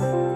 Peace.